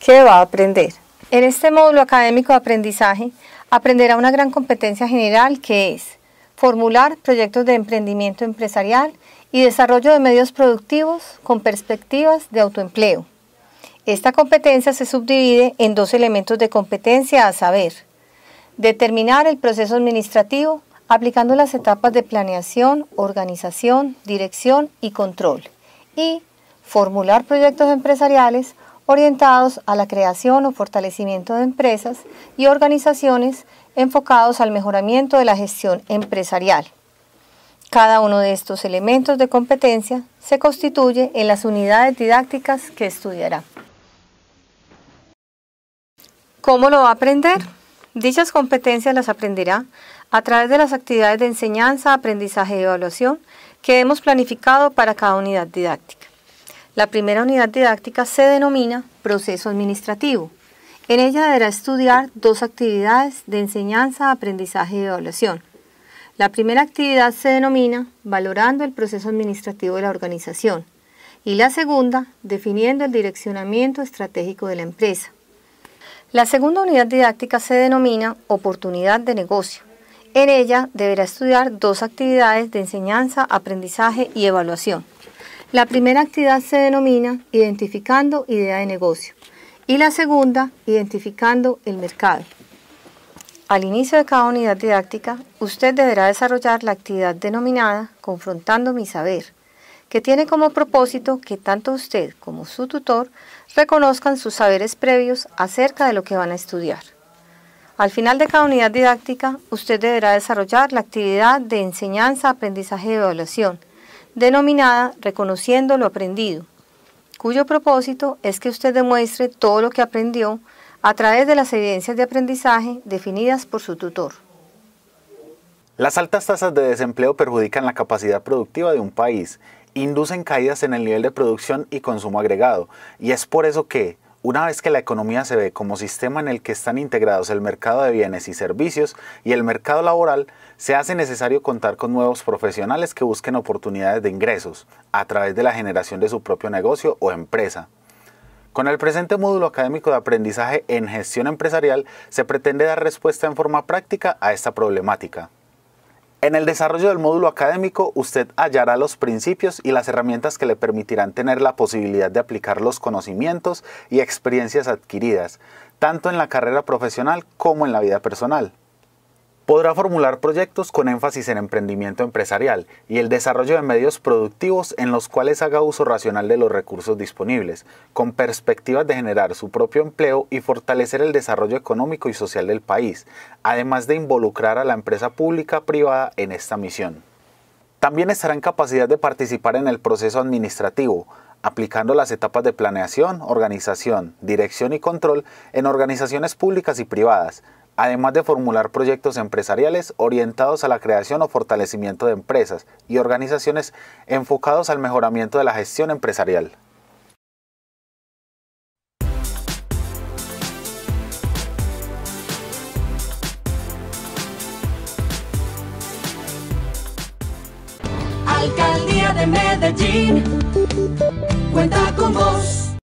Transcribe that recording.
¿Qué va a aprender? En este módulo académico de aprendizaje aprenderá una gran competencia general que es formular proyectos de emprendimiento empresarial y desarrollo de medios productivos con perspectivas de autoempleo. Esta competencia se subdivide en dos elementos de competencia a saber, determinar el proceso administrativo aplicando las etapas de planeación, organización, dirección y control y formular proyectos empresariales orientados a la creación o fortalecimiento de empresas y organizaciones enfocados al mejoramiento de la gestión empresarial. Cada uno de estos elementos de competencia se constituye en las unidades didácticas que estudiará. ¿Cómo lo va a aprender? Dichas competencias las aprenderá a través de las actividades de enseñanza, aprendizaje y evaluación que hemos planificado para cada unidad didáctica. La primera unidad didáctica se denomina proceso administrativo. En ella deberá estudiar dos actividades de enseñanza, aprendizaje y evaluación. La primera actividad se denomina valorando el proceso administrativo de la organización y la segunda definiendo el direccionamiento estratégico de la empresa. La segunda unidad didáctica se denomina oportunidad de negocio. En ella deberá estudiar dos actividades de enseñanza, aprendizaje y evaluación. La primera actividad se denomina Identificando idea de negocio y la segunda Identificando el mercado. Al inicio de cada unidad didáctica, usted deberá desarrollar la actividad denominada Confrontando mi saber, que tiene como propósito que tanto usted como su tutor reconozcan sus saberes previos acerca de lo que van a estudiar. Al final de cada unidad didáctica, usted deberá desarrollar la actividad de enseñanza, aprendizaje y evaluación, denominada Reconociendo lo aprendido, cuyo propósito es que usted demuestre todo lo que aprendió a través de las evidencias de aprendizaje definidas por su tutor. Las altas tasas de desempleo perjudican la capacidad productiva de un país, inducen caídas en el nivel de producción y consumo agregado, y es por eso que, una vez que la economía se ve como sistema en el que están integrados el mercado de bienes y servicios y el mercado laboral, se hace necesario contar con nuevos profesionales que busquen oportunidades de ingresos a través de la generación de su propio negocio o empresa. Con el presente módulo académico de aprendizaje en gestión empresarial se pretende dar respuesta en forma práctica a esta problemática. En el desarrollo del módulo académico, usted hallará los principios y las herramientas que le permitirán tener la posibilidad de aplicar los conocimientos y experiencias adquiridas, tanto en la carrera profesional como en la vida personal. Podrá formular proyectos con énfasis en emprendimiento empresarial y el desarrollo de medios productivos en los cuales haga uso racional de los recursos disponibles, con perspectivas de generar su propio empleo y fortalecer el desarrollo económico y social del país, además de involucrar a la empresa pública privada en esta misión. También estará en capacidad de participar en el proceso administrativo, aplicando las etapas de planeación, organización, dirección y control en organizaciones públicas y privadas, además de formular proyectos empresariales orientados a la creación o fortalecimiento de empresas y organizaciones enfocados al mejoramiento de la gestión empresarial. Alcaldía de Medellín cuenta con vos.